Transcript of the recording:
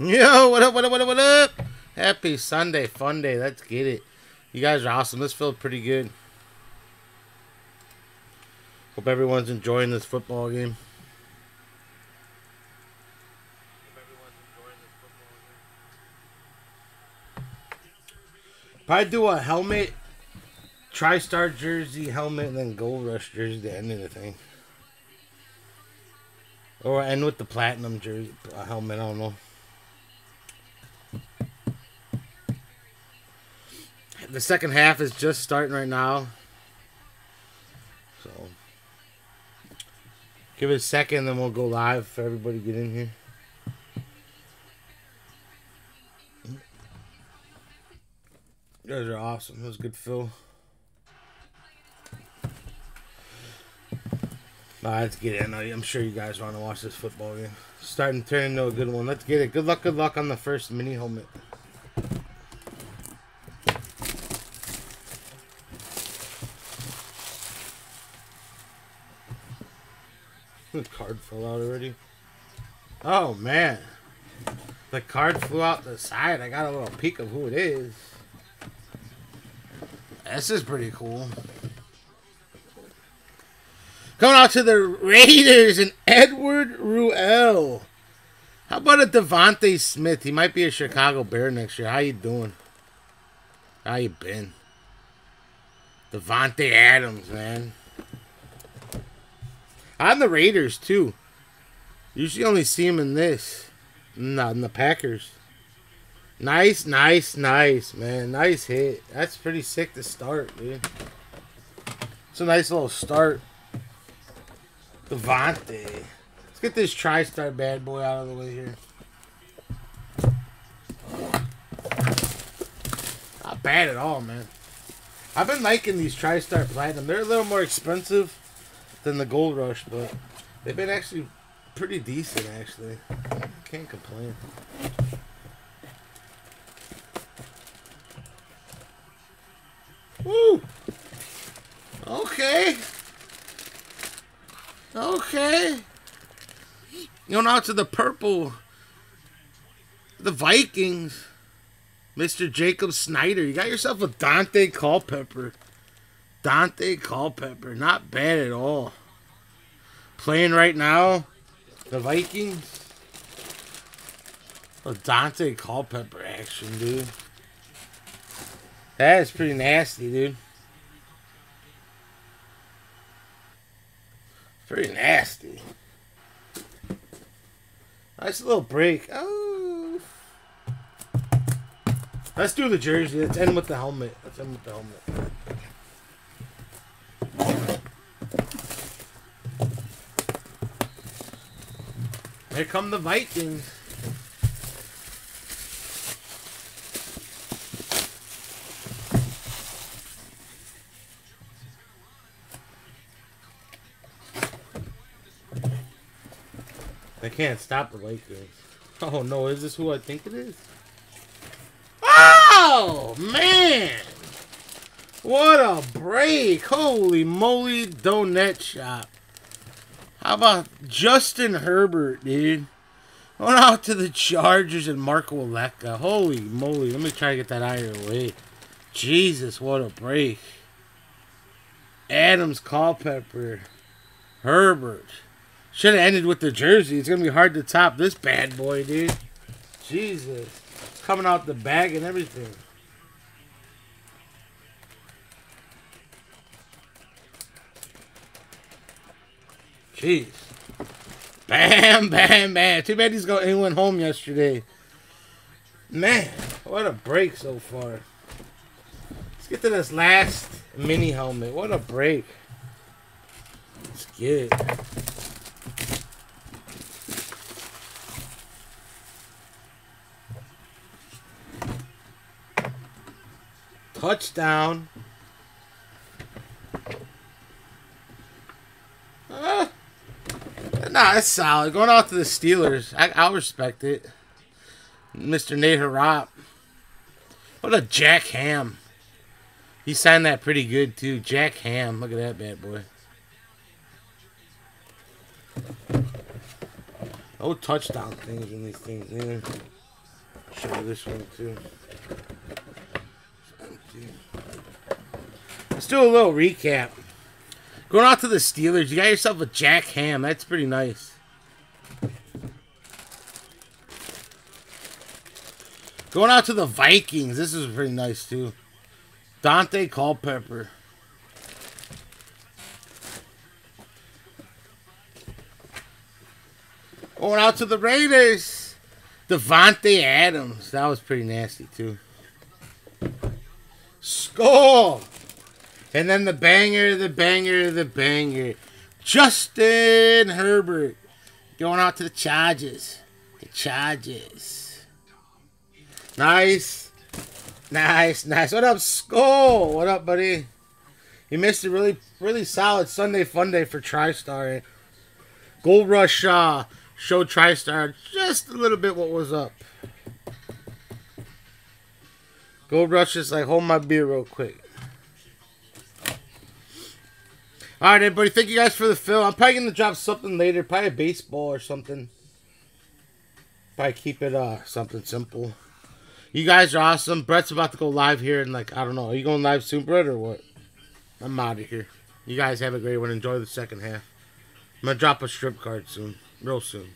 Yo, what up, what up, what up, what up? Happy Sunday, fun day. Let's get it. You guys are awesome. This feels pretty good. Hope everyone's enjoying this football game. Probably do a helmet, TriStar jersey, helmet, and then Gold Rush jersey to end of the thing. Or end with the platinum jersey, helmet. I don't know. The second half is just starting right now. So give it a second, then we'll go live for everybody get in here. You guys are awesome. That was good, Phil. All right, let's get in. I'm sure you guys want to watch this football game. Starting to turn into a good one. Let's get it. Good luck, good luck on the first mini helmet. The card fell out already. Oh man. The card flew out the side. I got a little peek of who it is. This is pretty cool. Going out to the Raiders and Edward Ruel. How about a DeVonta Smith? He might be a Chicago Bear next year. How you doing? How you been? Davante Adams, man. On the Raiders too. Usually only see him in this. Not in the Packers. Nice, nice, nice, man. Nice hit. That's pretty sick to start, dude. It's a nice little start. Davante. Let's get this TriStar bad boy out of the way here. Not bad at all, man. I've been liking these TriStar Platinum. They're a little more expensive than the Gold Rush, but they've been actually pretty decent, actually. Can't complain. Woo! Okay. Okay. Going out to the purple. The Vikings. Mr. Jacob Snyder. You got yourself a Daunte Culpepper. Daunte Culpepper. Not bad at all. Playing right now. The Vikings. A Daunte Culpepper action, dude. That is pretty nasty, dude. Pretty nasty. Nice little break. Oh. Let's do the jersey. Let's end with the helmet. Let's end with the helmet. Here come the Vikings. They can't stop the Lakers. Oh no, is this who I think it is? Oh man! What a break! Holy moly, donut shop. How about Justin Herbert, dude? Going out to the Chargers and Marco Aleka. Holy moly. Let me try to get that out of your way. Jesus, what a break. Adams, Culpepper, Herbert. Should have ended with the jersey. It's going to be hard to top this bad boy, dude. Jesus. Coming out the bag and everything. Jeez. Bam, bam, bam. Too bad he's going, he went home yesterday. Man, what a break so far. Let's get to this last mini helmet. What a break. Let's get. Touchdown. Uh, nah, it's solid. Going out to the Steelers. I, I'll respect it. Mr. Nate Harrop. What a Jack Ham. He signed that pretty good, too. Jack Ham. Look at that bad boy. No touchdown things in these things. Show this one too. Let's do a little recap. Going out to the Steelers, you got yourself a Jack Ham. That's pretty nice. Going out to the Vikings. This is pretty nice too. Daunte Culpepper. Going out to the Raiders. Davante Adams. That was pretty nasty too. Skull. And then the banger, the banger, the banger. Justin Herbert. Going out to the Chargers. The Chargers. Nice. Nice, nice. What up, Skull? What up, buddy? You missed a really, really solid Sunday fun day for TriStar. Gold Rush uh, showed TriStar just a little bit what was up. Gold Rush is like, hold my beer real quick. All right, everybody. Thank you guys for the film. I'm probably gonna drop something later, probably a baseball or something. Probably keep it uh something simple. You guys are awesome. Brett's about to go live here, and like I don't know, are you going live soon, Brett, or what? I'm out of here. You guys have a great one. Enjoy the second half. I'm gonna drop a strip card soon, real soon.